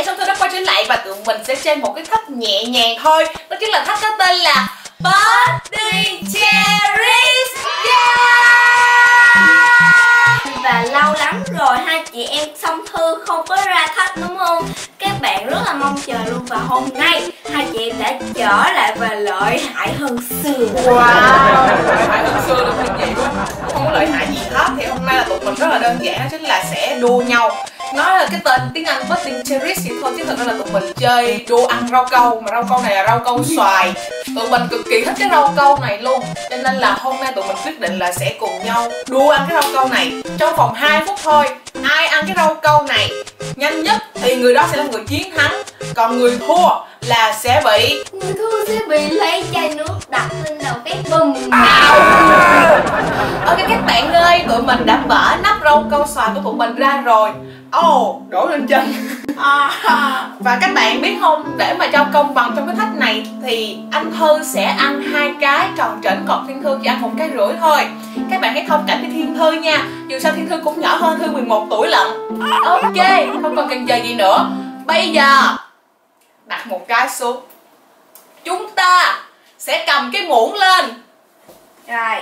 Dạ xong tôi đã quay trở lại và tụi mình sẽ chơi một cái thách nhẹ nhàng thôi. Đó chính là thách có tên là Body Cherries. Yeah! Và lâu lắm rồi, hai chị em song thư không có ra thách đúng không? Các bạn rất là mong chờ luôn và hôm nay hai chị em đã trở lại và lợi hại hơn xưa. Wow. Lợi hại hơn xưa luôn hai vậy luôn Không có lợi hại gì hết. Thì hôm nay là tụi mình rất là đơn giản chính là sẽ đua nhau nói là cái tên tiếng Anh Budding Cherries thì thôi chứ thật ra là tụi mình chơi đua ăn rau câu. Mà rau câu này là rau câu xoài. Tụi mình cực kỳ thích cái rau câu này luôn. Cho nên là hôm nay tụi mình quyết định là sẽ cùng nhau đua ăn cái rau câu này. Trong vòng 2 phút thôi ai ăn cái rau câu này nhanh nhất thì người đó sẽ là người chiến thắng. Còn người thua là sẽ bị Người thua sẽ bị lấy chai nước đặt lên đầu cái bùm. Ok các bạn ơi, tụi mình đã mở nắp rau câu xoài của tụi mình ra rồi. Ồ, oh, đổ lên chân à, Và các bạn biết không, để mà cho công bằng trong cái thách này Thì anh Thư sẽ ăn hai cái tròn trĩnh Còn Thiên Thư chỉ ăn một cái rưỡi thôi. Các bạn hãy thông cảm với Thiên Thư nha. Dù sao Thiên Thư cũng nhỏ hơn Thư 11 tuổi lận. Ok, không còn cần chờ gì nữa. Bây giờ Đặt một cái xuống. Chúng ta sẽ cầm cái muỗng lên. Rồi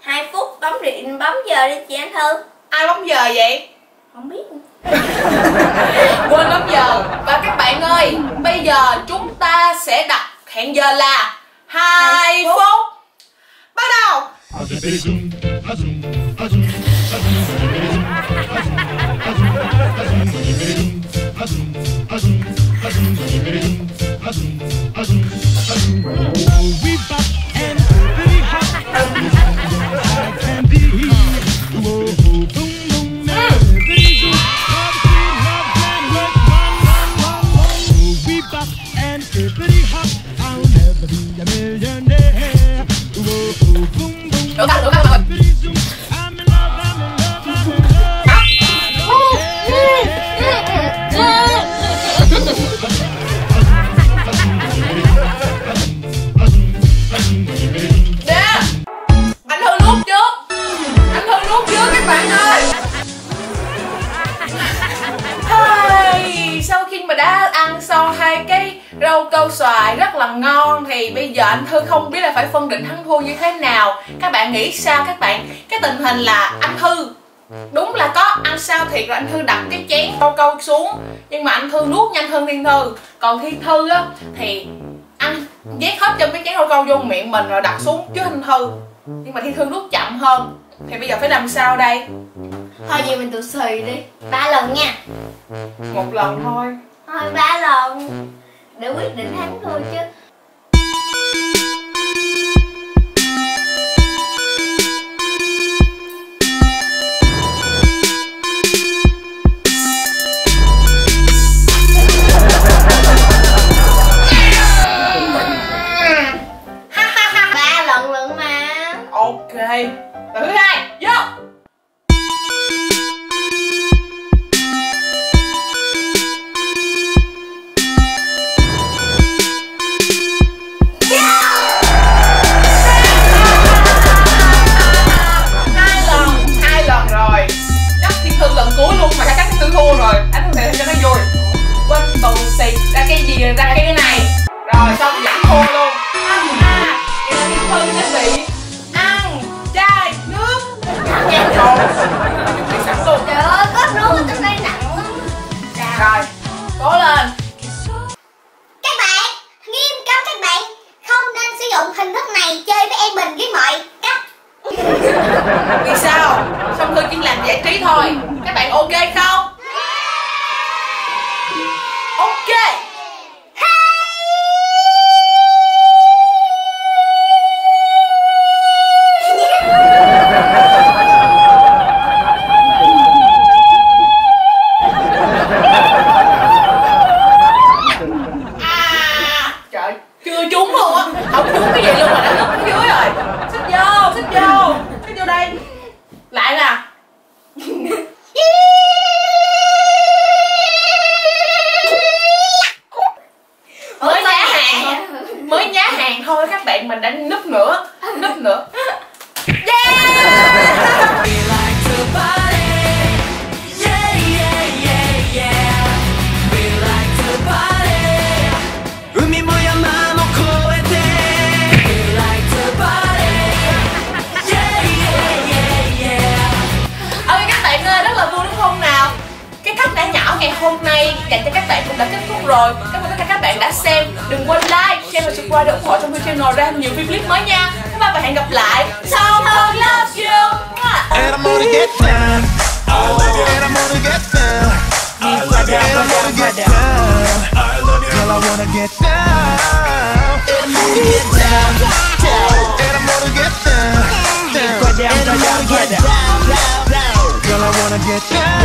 2 phút bấm điện bấm giờ đi chị Anh Thư Ai bấm giờ vậy? Không biết Quên bấm giờ Và các bạn ơi Bây giờ chúng ta sẽ đặt hẹn giờ là 2 phút. phút Bắt đầu 能看能看到 rau câu xoài rất là ngon. Thì bây giờ anh Thư không biết là phải phân định thắng thua như thế nào. Các bạn nghĩ sao các bạn? Cái tình hình là anh Thư đúng là có ăn sao thiệt rồi. Anh Thư đặt cái chén rau câu xuống nhưng mà anh Thư nuốt nhanh hơn Thiên Thư. Còn Thiên Thư á thì ăn nhét hết trong cái chén rau câu vô miệng mình rồi đặt xuống chứ Thiên Thư. Nhưng mà Thiên Thư nuốt chậm hơn. Thì bây giờ phải làm sao đây? Thôi vậy mình tự xì đi. Ba lần nha. Một lần thôi. Thôi ba lần để quyết định thắng thôi chứ. Ba lần lần mà. Ok. Thứ hai vô vì sao? Song thư chỉ làm giải trí thôi. Các bạn ok không? lại nào? Mới nhá hàng. mới nhá hàng thôi các bạn mình đã núp nữa núp nữa hôm nay dành cho các bạn cũng đã kết thúc rồi Cảm ơn tất cả các bạn đã xem Đừng quên like, share và subscribe để ủng hộ trong channel ra nhiều video clip mới nha Bye bye và hẹn gặp lại Sau hơn love you And I'm gonna get down. I love you. And I'm gonna get down. I love you. And I'm gonna get down. I love you. Girl, I wanna get down. And I'm gonna get down. And I'm gonna get down. down. And I'm gonna get down. down. Girl, I wanna get down.